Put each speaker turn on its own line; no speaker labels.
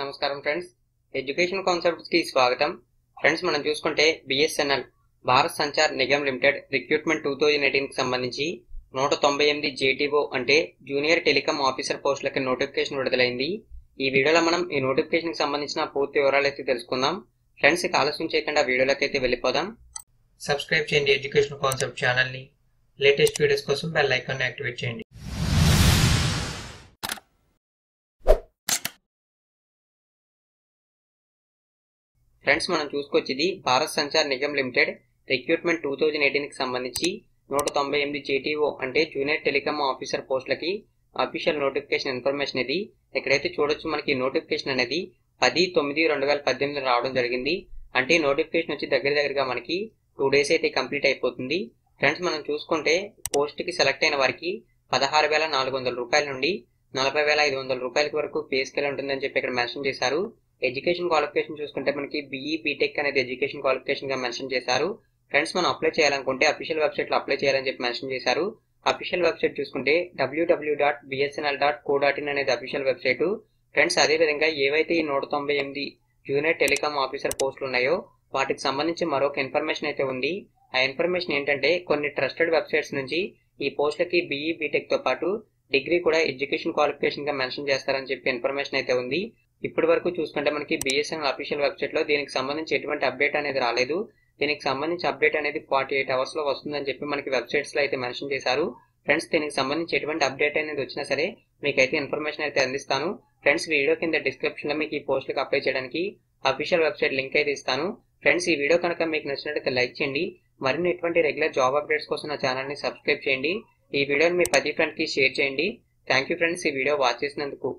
నమస్కారం friends. Education కాన్సెప్ట్స్కి స్వాగతం. Friends మనం చూసుకుంటే BSNL Bharat Sanchar Nigam limited recruitment two thousand ఎయిటీన్కి సంబంధించి నూట తొంభై ఎనిమిది జేటీఓ అంటే జూనియర్ టెలికాం ఆఫీసర్ పోస్టులకి నోటిఫికేషన్ విడుదలైంది. ఈ వీడియోలో మనం ఈ నోటిఫికేషన్కి సంబంధించిన పూర్తి వివరాలు అయితే తెలుసుకుందాం. ఫ్రెండ్స్ ఇక ఆలస్యం చేయకుండా వీడియోలోకి అయితే వెళ్ళిపోదాం. సబ్స్క్రైబ్ చేయండి ఎడ్యుకేషన్ కాన్సెప్ట్ ఛానల్ని లేటెస్ట్ వీడియోస్ కోసం బెల్ ఐకాన్ యాక్టివేట్ చేయండి. ఫ్రెండ్స్ మనం చూసుకొచ్చేది Bharat Sanchar Nigam limited recruitment two thousand ఎయిటీన్కి సంబంధించి నూట తొంభై ఎనిమిది జేటీఓ అంటే జూనియర్ టెలికాం ఆఫీసర్ పోస్టులకి అఫీషియల్ నోటిఫికేషన్ ఇన్ఫర్మేషన్ ఇది. ఇక్కడైతే చూడొచ్చు మనకి నోటిఫికేషన్ అనేది పది తొమ్మిది రెండు వేల పద్దెనిమిది రావడం జరిగింది. అంటే నోటిఫికేషన్ వచ్చి దగ్గర దగ్గరగా మనకి టూ డేస్ అయితే కంప్లీట్ అయిపోతుంది. ఫ్రెండ్స్ మనం చూసుకుంటే పోస్ట్కి సెలెక్ట్ అయిన వారికి పదహారు వేల నాలుగు వందల రూపాయల నుండి నలభై వేల ఐదు వందల రూపాయల వరకు పే స్కేల్ ఉంటుందని చెప్పి ఇక్కడ మెన్షన్ చేశారు. ఎడ్యుకేషన్ క్వాలిఫికేషన్ చూసుకుంటే మనకి బీఈ బీటెక్ అనేది ఎడ్యుకేషన్ క్వాలిఫికేషన్గా మెన్షన్ చేశారు. ఫ్రెండ్స్ మనం అప్లై చేయాలనుకుంటే అఫీషియల్ వెబ్సైట్లో అప్లై చేయాలని చెప్పి మెన్షన్ చేశారు. అఫీషియల్ వెబ్సైట్ చూసుకుంటే W W dot BSNL dot co dot in అనేది అఫీషియల్ వెబ్సైట్ ఫ్రెండ్స్ అదేవిధంగా ఏవైతే ఈ నూట తొంభై ఎనిమిది జూనియర్ టెలికాం ఆఫీసర్ పోస్టులు ఉన్నాయో వాటికి సంబంధించి మరొక ఇన్ఫర్మేషన్ అయితే ఉంది. ఆ ఇన్ఫర్మేషన్ ఏంటంటే కొన్ని ట్రస్టెడ్ వెబ్సైట్స్ నుంచి ఈ పోస్టులకి బీఈ బీటెక్తో పాటు డిగ్రీ కూడా ఎడ్యుకేషన్ క్వాలిఫికేషన్గా మెన్షన్ చేస్తారని చెప్పి ఇన్ఫర్మేషన్ అయితే ఉంది. ఇప్పటి వరకు చూసుకుంటే మనకి బిఎస్ఎన్ఎల్ అఫీషియల్ వెబ్సైట్లో దీనికి సంబంధించి ఎటువంటి అప్డేట్ అనేది రాలేదు. దీనికి సంబంధించి అప్డేట్ అనేది ఫార్టీ ఎయిట్ అవర్స్లో వస్తుందని చెప్పి మనకి వెబ్సైట్స్లో అయితే మెన్షన్ చేశారు. ఫ్రెండ్స్ దీనికి సంబంధించి ఎటువంటి అప్డేట్ అనేది వచ్చినా సరే మీకైతే ఇన్ఫర్మేషన్ అయితే అందిస్తాను. ఫ్రెండ్స్ వీడియో కింద డిస్క్రిప్షన్లో మీకు ఈ పోస్టులకు అప్లై చేయడానికి అఫీషియల్ వెబ్సైట్ లింక్ అయితే ఇస్తాను. ఫ్రెండ్స్ ఈ వీడియో కనుక మీకు నచ్చినట్లయితే లైక్ చేయండి. మరిన్ని ఎటువంటి రెగ్యులర్ జాబ్ అప్డేట్స్ కోసం నా ఛానల్ని సబ్స్క్రైబ్ చేయండి. ఈ వీడియోని మీ ప్రతి ఫ్రెండ్కి షేర్ చేయండి. థ్యాంక్ యూ ఫ్రెండ్స్ ఈ వీడియో వాచ్ చేసినందుకు.